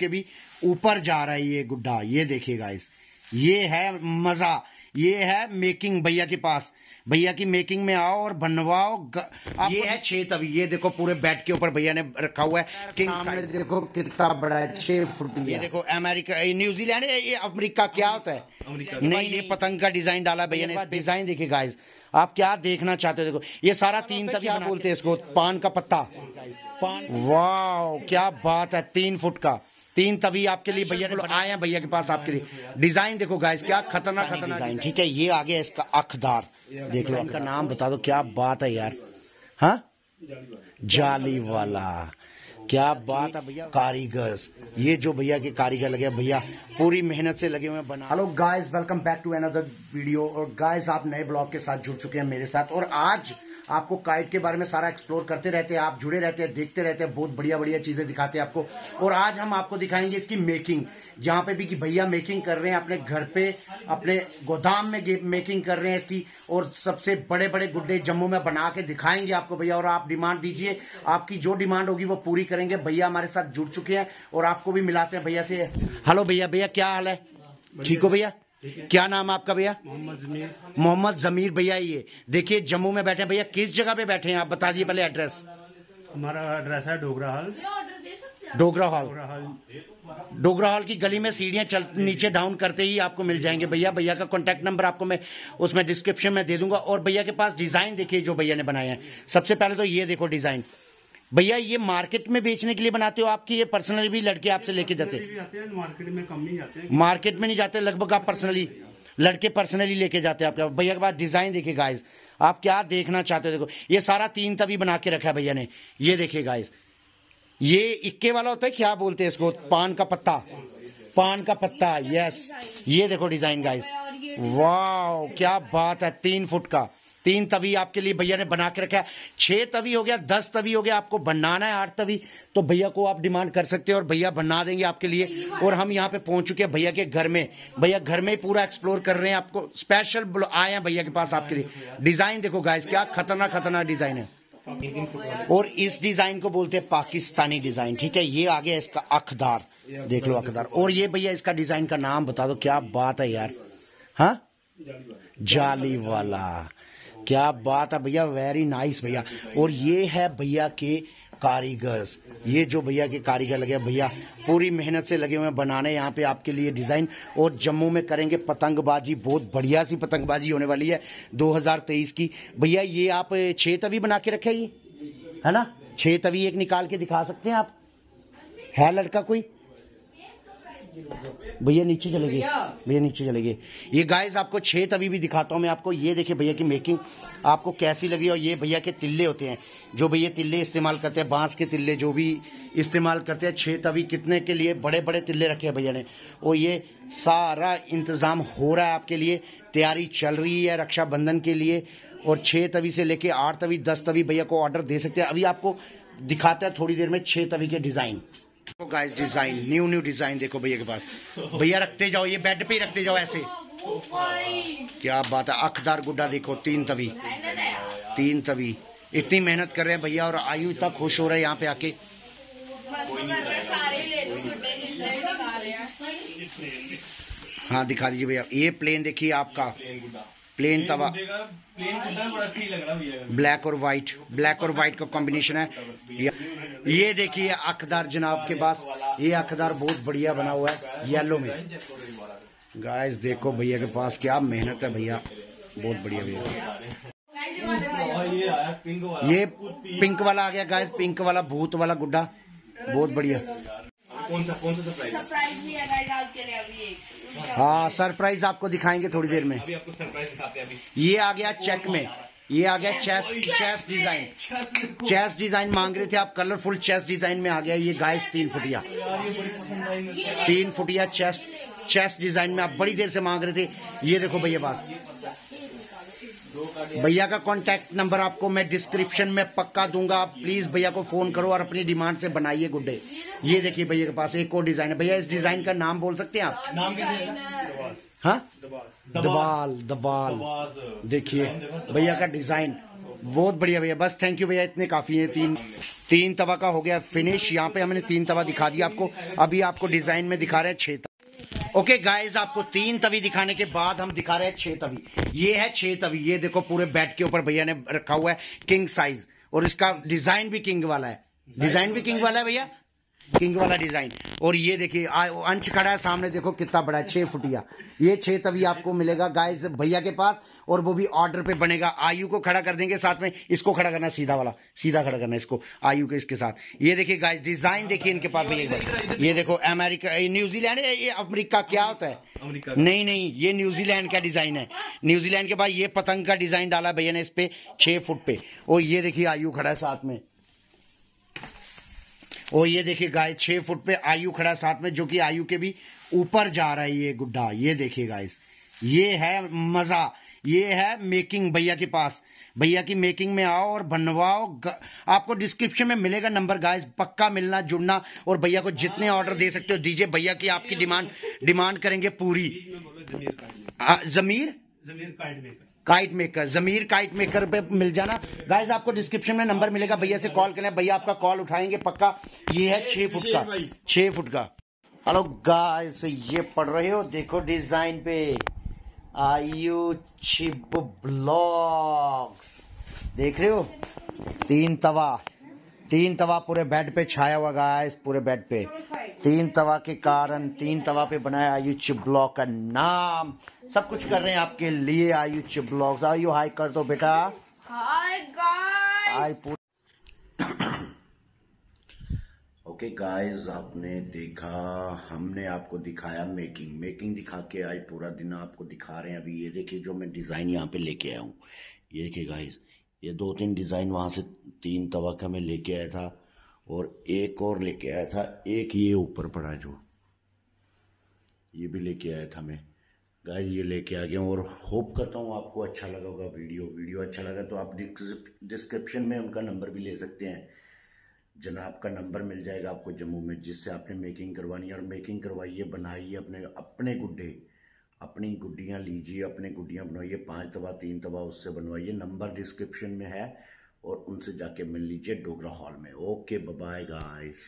के भी ऊपर जा रहा है ये गुड्डा। ये देखिए गाइस ये है मज़ा ये है मेकिंग भैया के पास। भैया की मेकिंग में आओ और बनवाओ ये है छह तभी ये देखो पूरे बेड के ऊपर भैया ने रखा हुआ है। किंग सामने देखो कितना बड़ा है छह फुट ये देखो अमेरिका ये न्यूजीलैंड है, ये अमेरिका क्या होता है? नहीं ये पतंग का डिज़ाइन डाला भैया ने डिज़ाइन देखिए गाइस आप क्या देखना चाहते हो देखो ये सारा तीन तभी क्या बोलते हैं इसको? पान का पत्ता। पान वाह क्या बात है तीन फुट का। तीन तभी आपके लिए भैया आए हैं भैया के पास आपके लिए। डिज़ाइन देखो गाइस क्या खतरनाक खतरनाक डिज़ाइन ठीक है ये आ गया इसका अखदार। देख लो इनका नाम बता दो क्या बात है यार। हाँ? जाली वाला क्या बात है भैया। कारीगर ये जो भैया के कारीगर लगे भैया पूरी मेहनत से लगे हुए हैं बना। Hello guys welcome back to another video और गाइस आप नए ब्लॉग के साथ जुड़ चुके हैं मेरे साथ। और आज आपको काइट के बारे में सारा एक्सप्लोर करते रहते हैं, आप जुड़े रहते हैं, देखते रहते हैं, बहुत बढ़िया बढ़िया चीज़ें दिखाते हैं आपको। और आज हम आपको दिखाएँगे इसकी मेकिंग जहाँ पे भी कि भैया मेकिंग कर रहे हैं अपने घर पे, अपने गोदाम में मेकिंग कर रहे हैं इसकी, और सबसे बड़े बड़े गुड्डे जम्मू में बना के दिखाएँगे आपको भैया, और आप डिमांड दीजिए, आपकी जो डिमांड होगी वो पूरी करेंगे, भैया हमारे साथ जुड़ चुके हैं, और आपको भी मिलाते हैं भैया से। हेलो भैया भैया क्या हाल है? ठीक हो भैया? क्या नाम आपका भैया? मोहम्मद जमीर। मोहम्मद जमीर भैया ये। देखिए जम्मू में बैठे हैं। भैया किस जगह पे बैठे हैं? आप बता दिए पहले एड्रेस हमारा एड्रेस है Dogra hall. Dogra hall. Dogra hall. की गली में सीढ़ियाँ चल नीचे डाउन करते ही आपको मिल जाएँगे। भैया भैया का कॉन्टैक्ट नंबर आपको मैं उसमें डिस्क्रिप्शन में दे दूँगा। और भैया के पास डिज़ाइन देखिए जो भैया ने बनाए हैं। सबसे पहले तो ये देखो डिज़ाइन भैया ये मार्केट में बेचने के लिए बनाते हो आपकी? ये पर्सनली भी लड़के आपसे लेके जाते हैं। मार्केट में कम नहीं जाते मार्केट में नहीं जाते लगभग आप पर्सनली लड़के पर्सनली लेके जाते हैं आपके भैया के पास डिज़ाइन देखिए गाइस आप क्या देखना चाहते हो? देखो ये सारा तीन तभी बना के रखा है भैया ने। ये देखिए गाइस ये इक्के वाला होता है क्या बोलते हैं इसको? पान का पत्ता। पान का पत्ता यस ये देखो डिज़ाइन गाइस वाह क्या बात है तीन फुट का। तीन तवी आपके लिए भैया ने बना के रखा है। छह तवी हो गया, दस तवी हो गया, आपको बनाना है आठ तवी। तो भैया को आप डिमांड कर सकते हो और भैया बना देंगे आपके लिए। और हम यहाँ पे पहुँच चुके हैं भैया के घर में। भैया घर में पूरा एक्सप्लोर कर रहे हैं आपको। स्पेशल आए हैं भैया के पास आपके लिए। डिज़ाइन देखो गाइस क्या खतरनाक खतरनाक डिज़ाइन है। और इस डिज़ाइन को बोलते हैं पाकिस्तानी डिज़ाइन ठीक है? ये आ गया इसका अखदार। देख लो अखदार। और ये भैया इसका डिज़ाइन का नाम बता दो, क्या बात है यार। हाँ? जाली वाला। क्या बात है भैया वेरी नाइस भैया। और ये है भैया के कारीगर्स। ये जो भैया के कारीगर लगे भैया, पूरी मेहनत से लगे हुए हैं बनाने यहाँ पे आपके लिए डिज़ाइन। और जम्मू में करेंगे पतंगबाजी, बहुत बढ़िया सी पतंगबाजी होने वाली है 2023 की। भैया, ये आप छह तवी बना के रखे ये? है ना? छह तवी एक निकाल के दिखा सकते हैं आप? है लड़का कोई? भैया नीचे चले गए। भैया। नीचे चले गए। ये गाइस आपको छह तभी भी दिखाता हूँ मैं आपको। ये देखिए भैया की मेकिंग आपको कैसी लगी और ये भैया के तिल्ले होते हैं। जो भैया तिल्ले इस्तेमाल करते हैं बाँस के तिल्ले जो भी इस्तेमाल करते हैं छह तभी कितने के लिए बड़े बड़े तिल्ले रखे हैं भैया ने। और ये सारा इंतज़ाम हो रहा है आपके लिए। तैयारी चल रही है रक्षाबंधन के लिए। और छह तवी से लेके आठ तवी दस तवी भैया को ऑर्डर दे सकते हैं। अभी आपको दिखाते हैं थोड़ी देर में छह तवी के design guys design new new design देखो भैया के पास। भैया, रखते जाओ, ये बेड पे रखते जाओ ऐसे। क्या बात है, अखदार गुड्डा देखो, तीन तवी। तीन तवी। इतनी मेहनत कर रहे हैं भैया और आयु इतना खुश हो रहा है यहाँ पे आके। हाँ दिखा दीजिए भैया। ये प्लेन देखिए आपका। प्लेन तवा। ब्लैक और व्हाइट ब्लैक और व्हाइट का कॉम्बिनेशन है। ये- देखिए अखदार जनाब के पास ये अखदार बहुत बढ़िया बना हुआ है येलो में। गाइस देखो भैया के पास क्या मेहनत है भैया। बहुत बढ़िया भैया। ये पिंक वाला ये पिंक वाला आ गया गाइस पिंक वाला भूत वाला गुड्डा। बहुत बढ़िया। कौन सा कौन सा सरप्राइज़ सरप्राइज़ भी है गाइस आपके लिए अभी एक। हाँ सरप्राइज़ आपको दिखाएँगे थोड़ी देर में। अभी आपको सरप्राइज़ दिखाते हैं अभी। ये आ गया चेक में। ये आ गया chess chess design chess design मांग रहे थे आप कलरफुल चेस डिज़ाइन में आ गया ये गाइस तीन फुटिया। यार ये बड़ी पसंद आई मुझे तीन फुटिया चेस्ट चेस्ट डिज़ाइन में आप बड़ी देर से मांग रहे थे। ये देखो भैया पास भैया का कांटेक्ट नंबर आपको मैं डिस्क्रिप्शन में पक्का दूँगा। आप प्लीज़ भैया को फ़ोन करो और अपनी डिमांड से बनाइए गुड्डे। ये देखिए भैया के पास एक और डिज़ाइन है। भैया इस डिज़ाइन का नाम बोल सकते हैं आप? नाम है? दबाल। दबाल देखिए भैया का डिज़ाइन बहुत बढ़िया भैया। बस थैंक यू भैया इतने काफ़ी है। तीन तीन तवा का हो गया फिनिश यहाँ पे हमने तीन तवा दिखा दिया आपको। अभी आपको डिज़ाइन में दिखा रहे हैं छह ओके गाइस आपको तीन तवी दिखाने के बाद हम दिखा रहे हैं छह तवी। ये है छह तवी। ये देखो पूरे बेड के ऊपर भैया ने रखा हुआ है किंग साइज़ और इसका डिज़ाइन भी किंग वाला है। डिज़ाइन भी किंग वाला है भैया? किंग वाला डिज़ाइन और ये देखिए अंश खड़ा है सामने देखो कितना बड़ा है छह फुटिया। ये छह तभी आपको मिलेगा गाइस भैया के पास। और वो भी ऑर्डर पे बनेगा। आयु को खड़ा कर देंगे साथ में। इसको खड़ा करना सीधा वाला। सीधा खड़ा करना इसको। आयु के इसके साथ। ये देखिए गाइस डिज़ाइन देखिए इनके पास भैया एक बार। ये देखो अमेरिका न्यूजीलैंड है ये अमेरिका क्या होता है? नहीं नहीं ये न्यूजीलैंड का डिज़ाइन है। न्यूजीलैंड के बाद ये पतंग का डिज़ाइन डाला भैया ने इस पे छह फुट पे। और ये देखिए आयु खड़ा है साथ में। और ये देखिए गाय छह फुट पे आयु खड़ा साथ में जो कि आयु के भी ऊपर जा रहा है ये गुड्डा। ये देखिए गाइस ये है मज़ा। ये है मेकिंग भैया के पास। भैया की मेकिंग में आओ और बनवाओ। आपको डिस्क्रिप्शन में मिलेगा नंबर गाइस पक्का मिलना जुड़ना और भैया को जितने ऑर्डर दे सकते हो दीजिए। भैया की आपकी डिमांड डिमांड करेंगे पूरी। Zameer Zameer? Zameer maker kite maker Zameer kite maker पे मिल जाना। गाइस आपको डिस्क्रिप्शन में नंबर मिलेगा। भैया से कॉल करें भैया आपका कॉल उठाएँगे पक्का। ये है छह फुट का। छह फुट का। हेलो गाइस ये पढ़ रहे हो? देखो डिज़ाइन पे। आयु छिब ब्लॉग्स देख रहे हो तीन तवा तीन तवा पूरे बेड पे छाया हुआ गाइस पूरे बेड पे तीन तवा के कारण तीन तवा पे बनाया आयुष ब्लॉग का नाम सब कुछ कर रहे हैं आपके लिए आयुष ब्लॉग्स आयु हाई कर दो बेटा हाय गाइस ओके गाइस आपने देखा, हमने आपको दिखाया मेकिंग मेकिंग दिखा के आज पूरा दिन आपको दिखा रहे हैं। अभी ये देखिए जो मैं डिज़ाइन यहाँ पे लेके आया हूँ। ये देखिए गाइस ये दो तीन डिज़ाइन वहाँ से तीन तवा मैं लेके आया था और एक और लेके आया था, एक ये ऊपर पड़ा जो। ये भी लेके आया था मैं। गाइस ये लेके आ गया हूँ और होप करता हूँ आपको अच्छा लगा होगा वीडियो वीडियो अच्छा लगा तो आप डिस्क्रिप्शन में उनका नंबर भी ले सकते हैं। जनाब का नंबर मिल जाएगा आपको जम्मू में, जिससे आपने मेकिंग करवानी है। और मेकिंग करवाइए, बनाइए अपने अपने गुड्डे, अपनी गुड्डियाँ लीजिए, अपने गुड्डियाँ बनवाइए, पाँच तवा, तीन तवा उससे बनवाइए। नंबर डिस्क्रिप्शन में है और उनसे जाके मिल लीजिए डोगरा हॉल में। Okay bye bye guys